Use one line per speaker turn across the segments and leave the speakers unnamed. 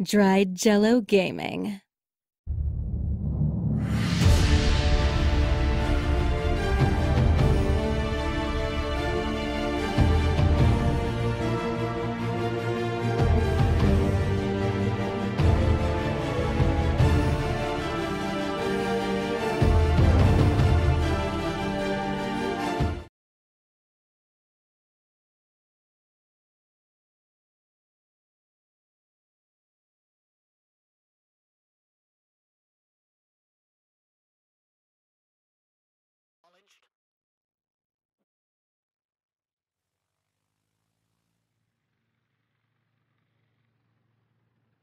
Dried Jello Gaming.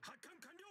発艦完了！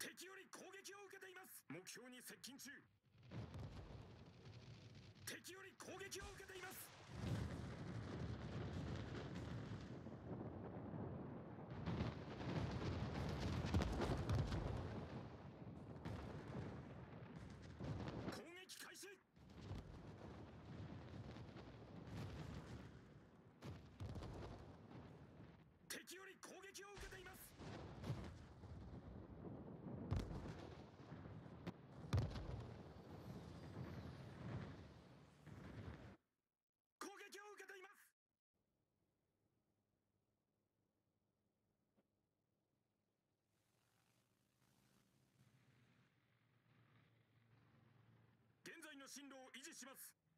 敵より攻撃を受けています。目標に接近中。敵より攻撃を受けています攻撃開始敵より攻撃を受けています攻撃を受けています進路を維持します。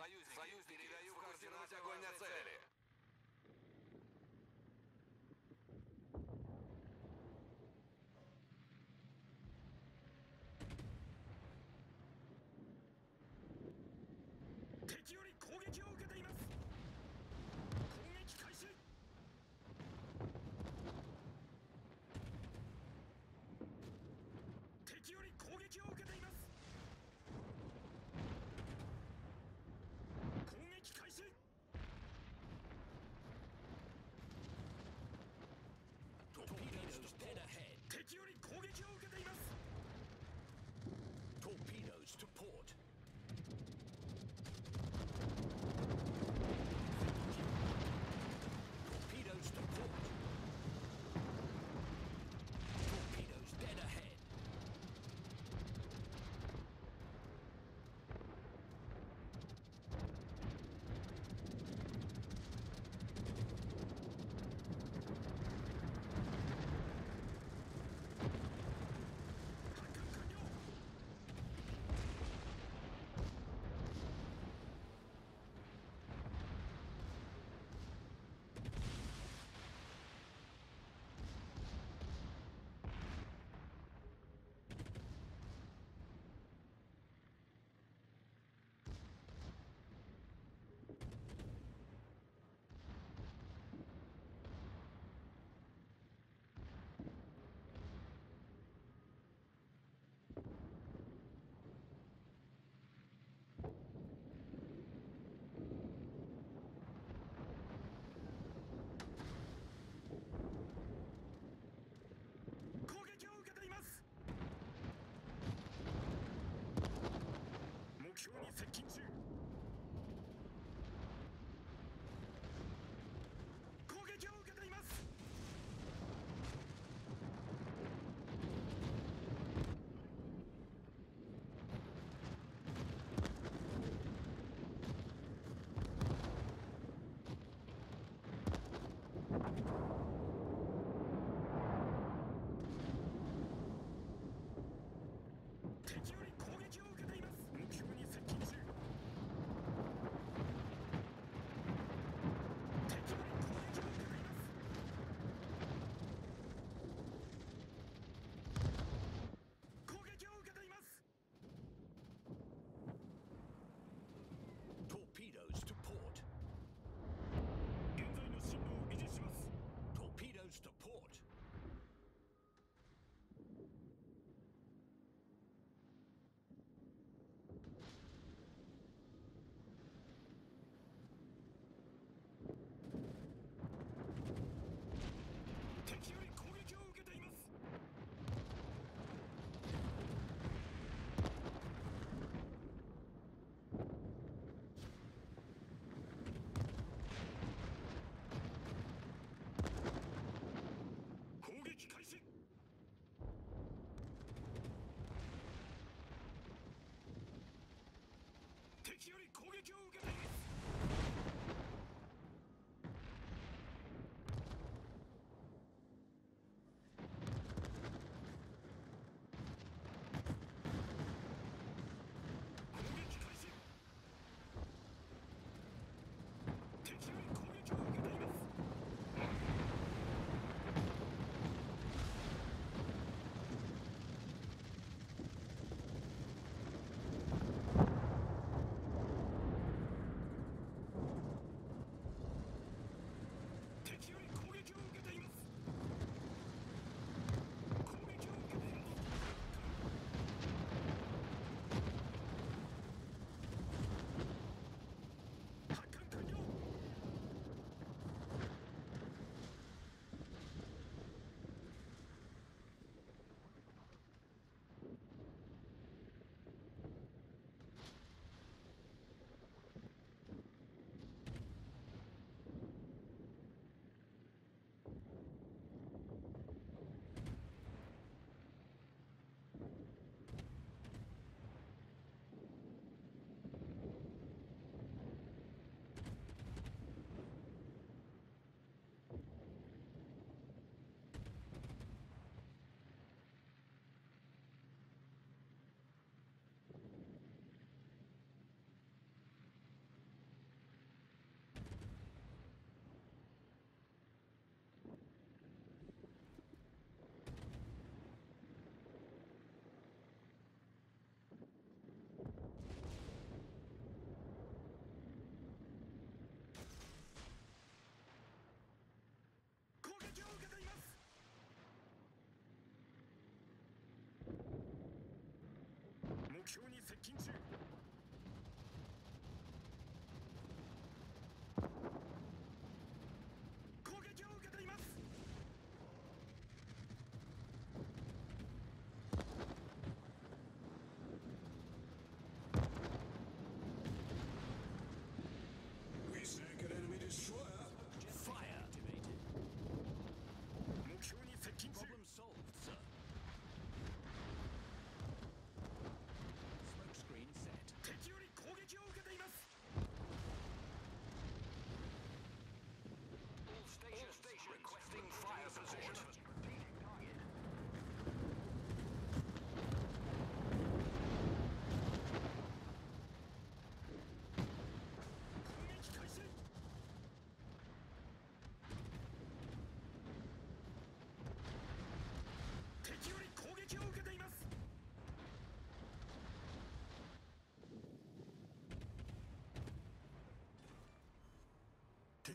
Союз, Союз, передаю координаты огонь на цели.
« to port.
り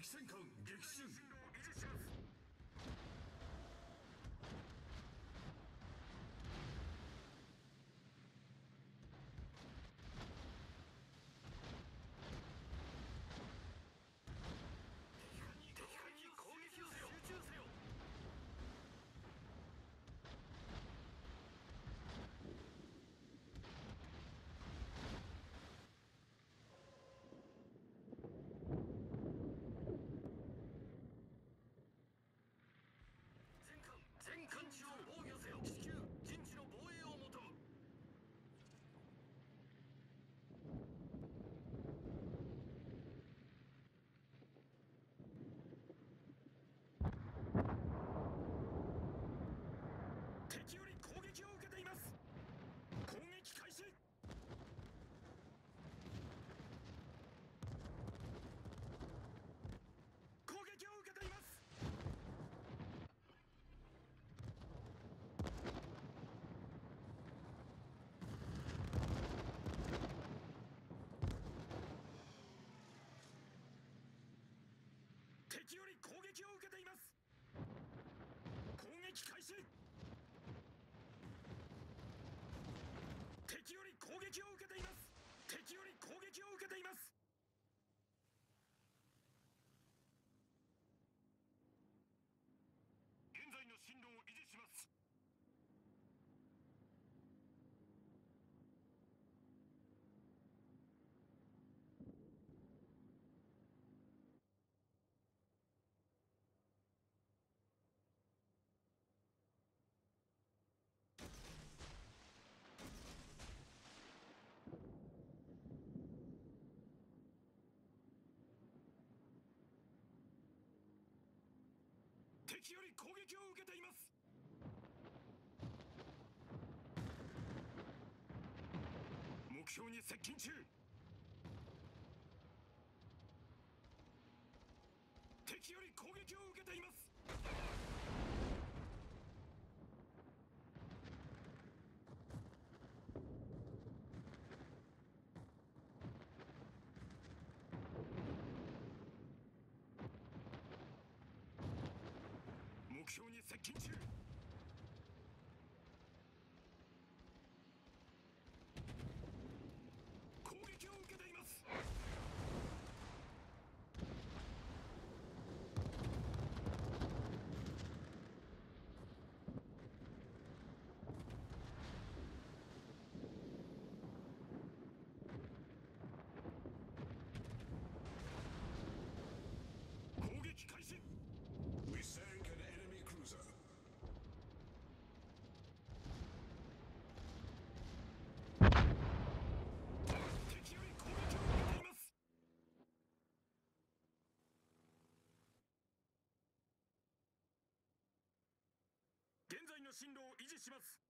戦艦撃
進
沈。
開始。敵より攻撃を受けています。目標に接近中敵より攻撃を受けています目標に接近中攻撃を受けています攻撃開始
We sank an enemy cruiser.
敵より攻撃を受けています現在の進路を維持します「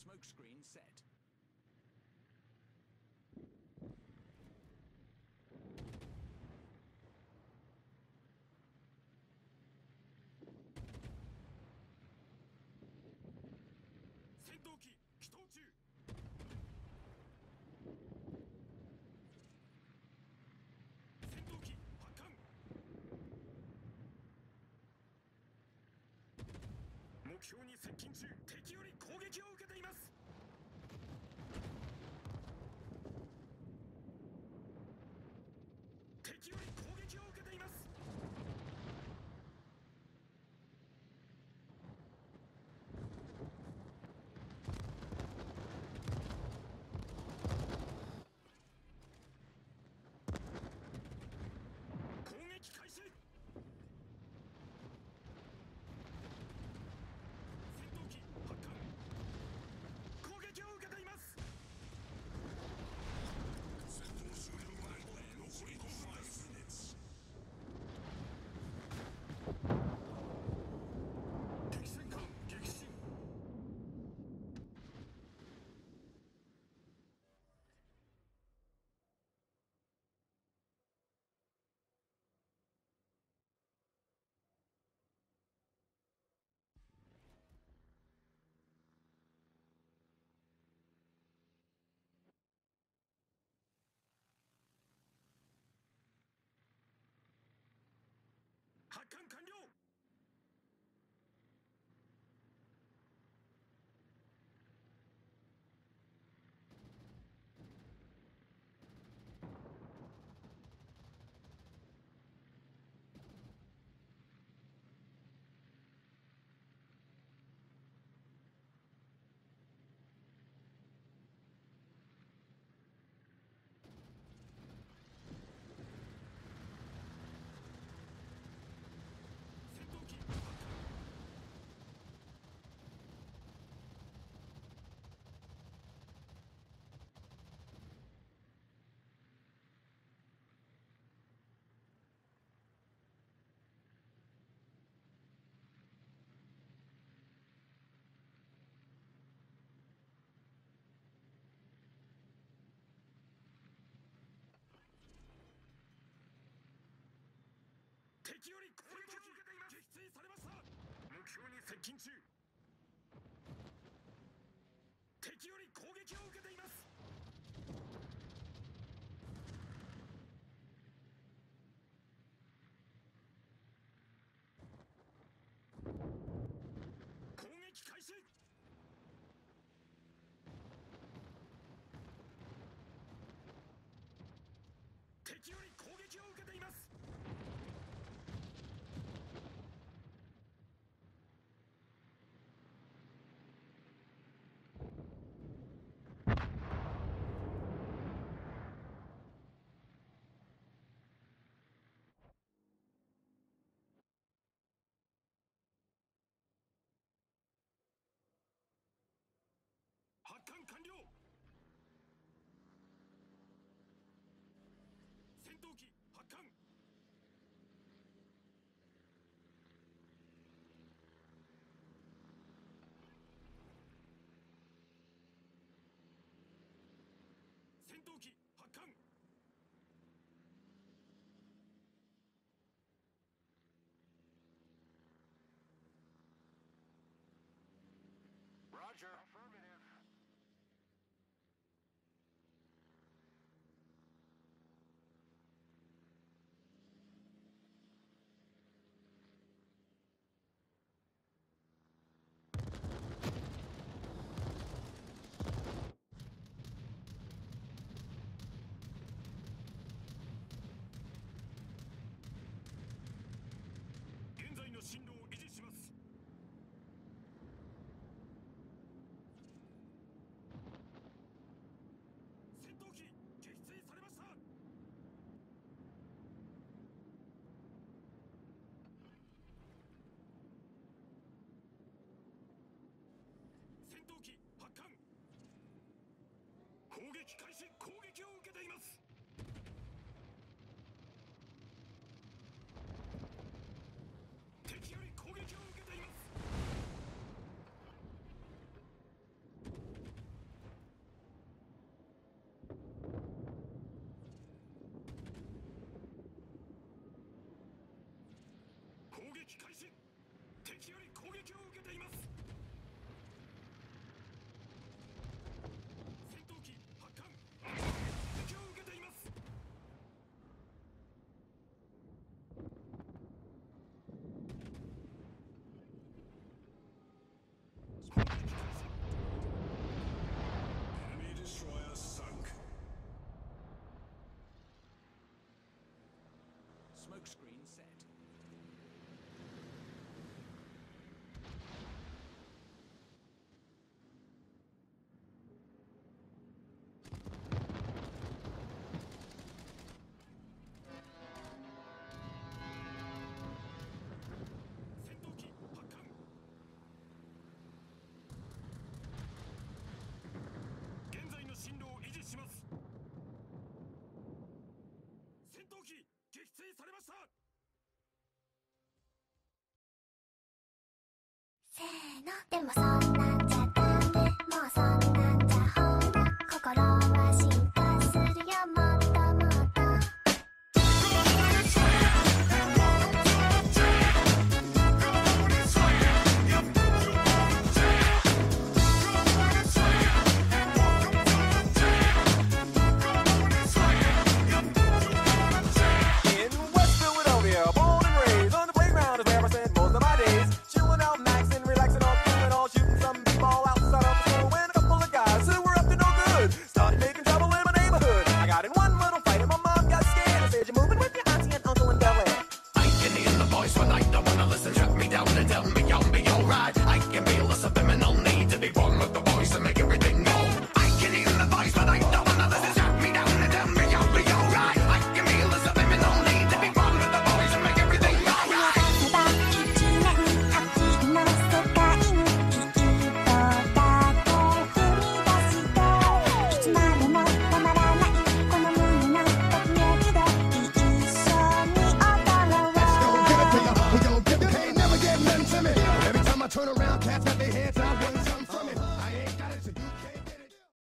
smokescreen set.
標に接近中敵より攻撃を受けています敵より攻撃を受けています攻撃開始戦闘機発艦攻撃を受けています
戦闘終了まで残り5 minutes.
敵戦艦撃沈発艦完了戦闘機発艦敵より攻撃を受けています。撃墜されました。目標に接近中。撃開始攻撃を受けています。敵より攻撃を受けています。攻撃開始。敵より攻撃を受けています。